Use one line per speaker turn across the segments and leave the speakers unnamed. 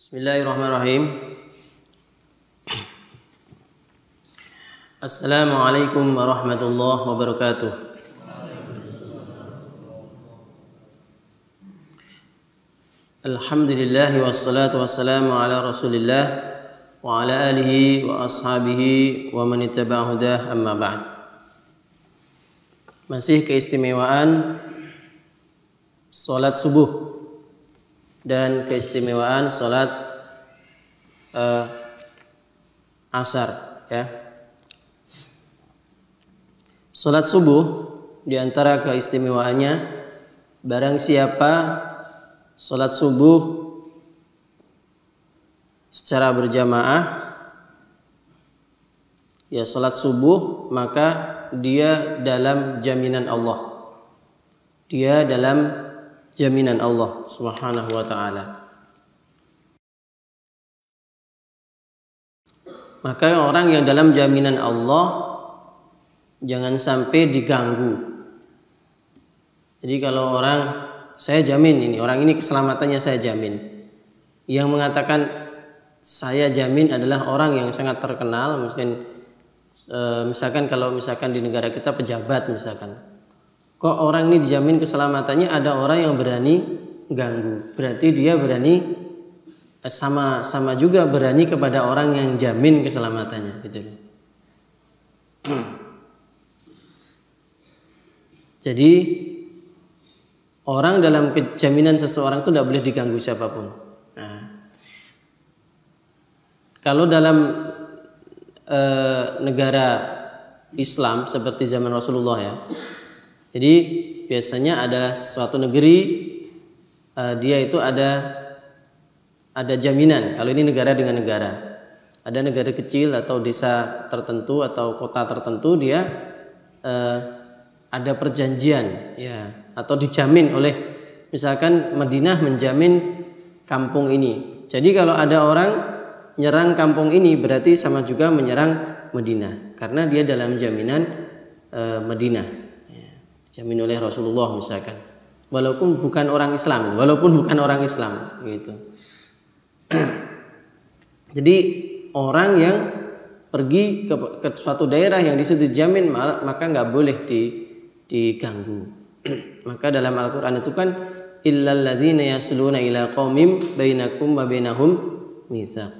Bismillahirrahmanirrahim. Assalamualaikum warahmatullahi wabarakatuh. Alhamdulillah wassalatu wassalamu ala Rasulillah wa ala alihi wa ashabihi wa man ittaba'a hudah amma ba'd. Masih keistimewaan salat subuh dan keistimewaan salat uh, asar ya. Salat subuh di antara keistimewaannya barang siapa salat subuh secara berjamaah ya salat subuh maka dia dalam jaminan Allah dia dalam jaminan Allah Subhanahu wa taala. Maka orang yang dalam jaminan Allah jangan sampai diganggu. Jadi kalau orang saya jamin ini orang ini keselamatannya saya jamin. Yang mengatakan saya jamin adalah orang yang sangat terkenal mungkin e, misalkan kalau misalkan di negara kita pejabat misalkan kok orang ini dijamin keselamatannya ada orang yang berani ganggu berarti dia berani eh, sama sama juga berani kepada orang yang jamin keselamatannya gitu jadi orang dalam kejaminan seseorang itu tidak boleh diganggu siapa pun. Nah, kalau dalam e, negara Islam seperti zaman Rasulullah ya, jadi biasanya ada suatu negeri e, dia itu ada ada jaminan. Kalau ini negara dengan negara, ada negara kecil atau desa tertentu atau kota tertentu dia e, ada perjanjian ya atau dijamin oleh misalkan Madinah menjamin kampung ini. Jadi kalau ada orang nyerang kampung ini berarti sama juga menyerang Madinah karena dia dalam jaminan e, Madinah. Dijamin oleh Rasulullah misalkan. Walaupun bukan orang Islam, walaupun bukan orang Islam gitu. Jadi orang yang pergi ke, ke suatu daerah yang di situ maka nggak boleh di diganggu. Maka dalam Al-Qur'an itu kan illal ladzina yasluna ila qaumim bainakum wa bainahum mitsaq.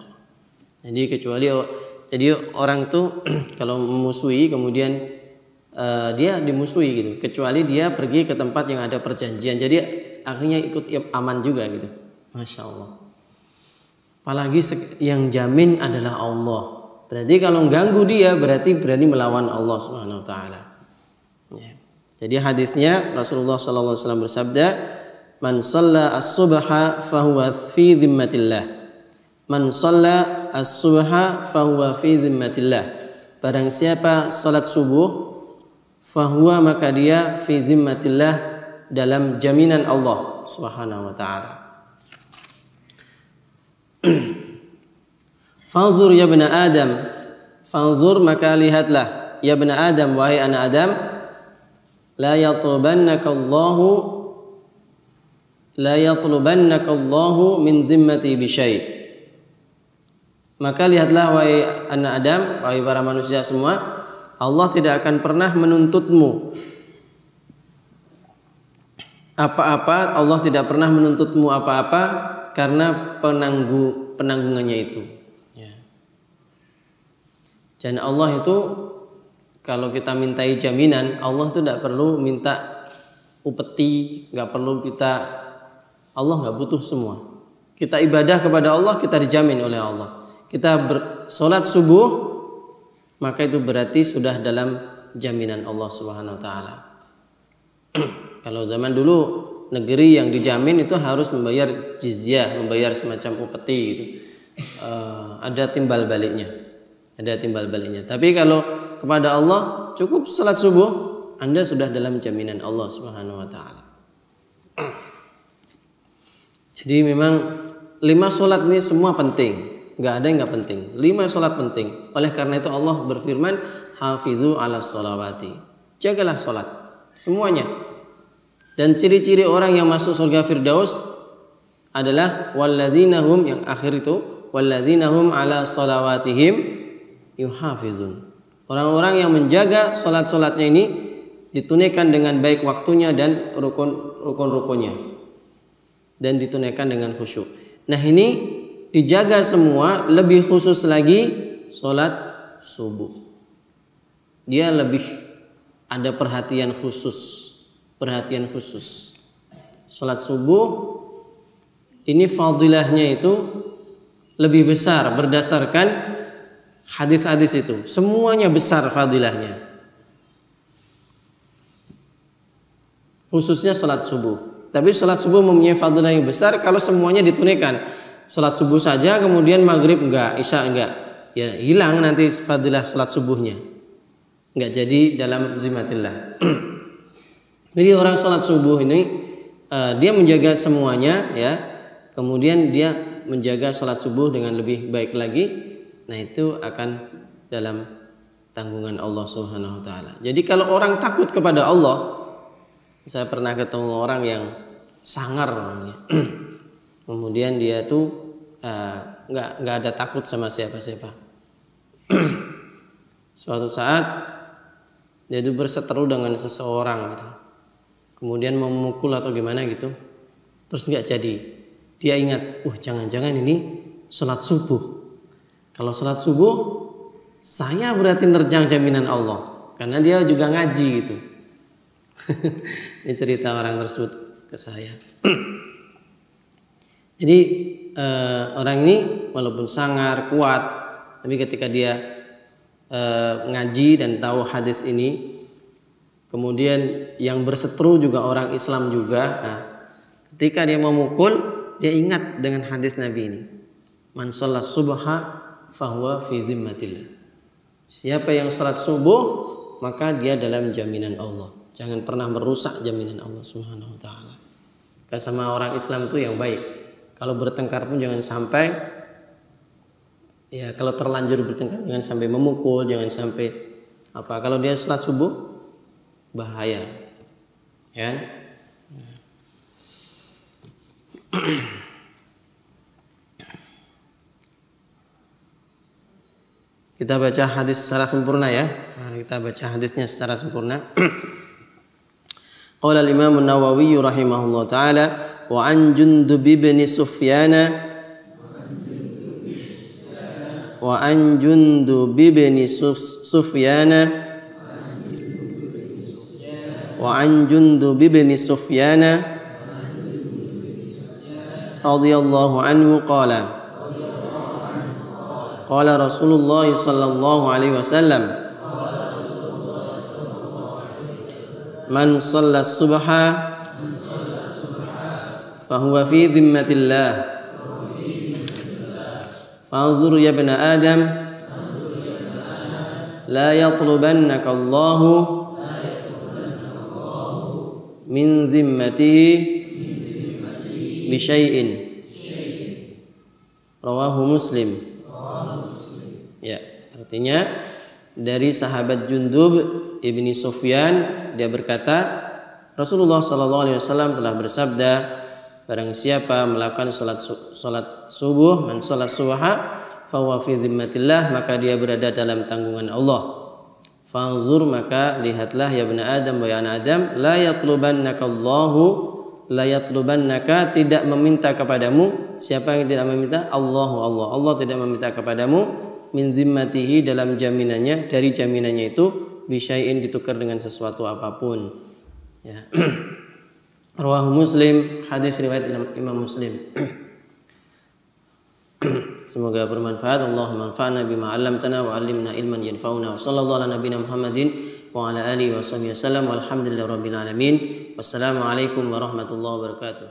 Jadi kecuali jadi orang tuh kalau memusuhi kemudian uh, dia dimusuhi gitu. Kecuali dia pergi ke tempat yang ada perjanjian. Jadi akhirnya ikut aman juga gitu. Masya Allah. Apalagi yang jamin adalah Allah. Berarti kalau ganggu dia berarti berani melawan Allah Subhanahu wa taala. Ya. Jadi hadisnya Rasulullah SAW bersabda, "Man shalla as-subha fahuwa fi dhimmatillah." Man shalla as-subha fahuwa fi dhimmatillah. Barang siapa salat subuh, fahuwa maka dia fi dhimmatillah dalam jaminan Allah Subhanahu wa taala. Fanzur ya bena Adam, fanzur maka lihatlah ya bena Adam wahai anak Adam la yatlubannaka Allahu la yatlubannaka Allahu min dhimmati bi syai' maka lihatlah wahai anak Adam wahai para manusia semua Allah tidak akan pernah menuntutmu. Apa-apa Allah tidak pernah menuntutmu apa-apa karena penanggu penanggungannya itu. Ya. dan Allah itu kalau kita mintai jaminan Allah tuh tidak perlu minta upeti nggak perlu kita Allah nggak butuh semua. Kita ibadah kepada Allah kita dijamin oleh Allah. Kita bersolat subuh maka itu berarti sudah dalam jaminan Allah Subhanahu Wa Taala. Kalau zaman dulu negeri yang dijamin itu harus membayar jizyah membayar semacam upeti gitu. Uh, ada timbal baliknya. Ada timbal baliknya. Tapi kalau kepada Allah cukup salat subuh Anda sudah dalam jaminan Allah Subhanahu wa taala. Jadi memang lima salat ini semua penting, nggak ada yang nggak penting. Lima salat penting. Oleh karena itu Allah berfirman, "Hafizu ala salawati." Jagalah salat semuanya. Dan ciri-ciri orang yang masuk surga Firdaus adalah walladzina hum yang akhir itu walladzina hum ala salawatihim yuhafizun. Orang-orang yang menjaga salat-salatnya ini ditunaikan dengan baik waktunya dan rukun rukun-rukunnya dan ditunaikan dengan khusyuk. Nah, ini dijaga semua lebih khusus lagi salat subuh. Dia lebih ada perhatian khusus, perhatian khusus. Salat subuh ini fadilahnya itu lebih besar berdasarkan hadis-hadis itu. Semuanya besar fadilahnya. Khususnya salat subuh. Tapi salat subuh mempunyai fadilah yang besar kalau semuanya ditunaikan. Salat subuh saja kemudian maghrib enggak, isya enggak. Ya hilang nanti fadilah salat subuhnya. Enggak jadi dalam zimatillah. jadi orang salat subuh ini uh, dia menjaga semuanya ya. Kemudian dia menjaga salat subuh dengan lebih baik lagi. Nah, itu akan dalam tanggungan Allah Subhanahu wa taala. Jadi kalau orang takut kepada Allah, saya pernah ketemu orang yang sangar. Kemudian dia tuh uh, nggak nggak ada takut sama siapa-siapa. Suatu saat dia itu berseteru dengan seseorang gitu. Kemudian memukul atau gimana gitu. Terus nggak jadi. Dia ingat, uh jangan-jangan ini sholat subuh. Kalau sholat subuh, saya berarti nerjang jaminan Allah. Karena dia juga ngaji gitu ini cerita orang tersebut ke saya. Jadi eh, orang ini walaupun sangar kuat, tapi ketika dia eh, ngaji dan tahu hadis ini, kemudian yang berseteru juga orang Islam juga. Nah, ketika dia memukul, dia ingat dengan hadis Nabi ini. Man sholat subha fahuwa fi zimmatillah. Siapa yang salat subuh, maka dia dalam jaminan Allah. Jangan pernah merusak jaminan Allah Subhanahu wa taala. Sama orang Islam itu yang baik. Kalau bertengkar pun jangan sampai ya kalau terlanjur bertengkar jangan sampai memukul, jangan sampai apa. Kalau dia selat subuh bahaya. Ya. Kan? Kita baca hadis secara sempurna ya. Nah, kita baca hadisnya secara sempurna. Qala al-Imam An-Nawawi rahimahullah taala وعن جندب بن سفيان وعن جندب بن سفيان وعن جندب بن سفيان رضي الله عنه قال قال رسول الله صلى الله عليه وسلم man shalla subha fahuwa fi dhimmatillah fanzur ya ibn adam la yatlubannaka Allah min dhimmatihi bi syai'in rawahu muslim ya artinya dari sahabat Jundub ibni Sufyan dia berkata Rasulullah Shallallahu Alaihi Wasallam telah bersabda barang siapa melakukan salat salat subuh dan salat suha fahuwa fi maka dia berada dalam tanggungan Allah. Fanzur maka lihatlah ya bani Adam wa ya Adam la yatlubannaka Allahu la yatlubannaka tidak meminta kepadamu. Siapa yang tidak meminta? Allahu Allah. Allah tidak meminta kepadamu. Min zimmatihi dalam jaminannya dari jaminannya itu bisyai'in ditukar dengan sesuatu apa pun. Ya. Rawahu Muslim, hadis riwayat Imam Muslim. Semoga bermanfaat. Allahumma anfa'na bima 'allamtana wa 'allimna ilman yanfa'una. Wa sallallahu ala nabiyyina Muhammadin wa ala alihi wa sahbihi wasallam. Walhamdulillahirabbil alamin. Wassalamualaikum warahmatullahi wabarakatuh.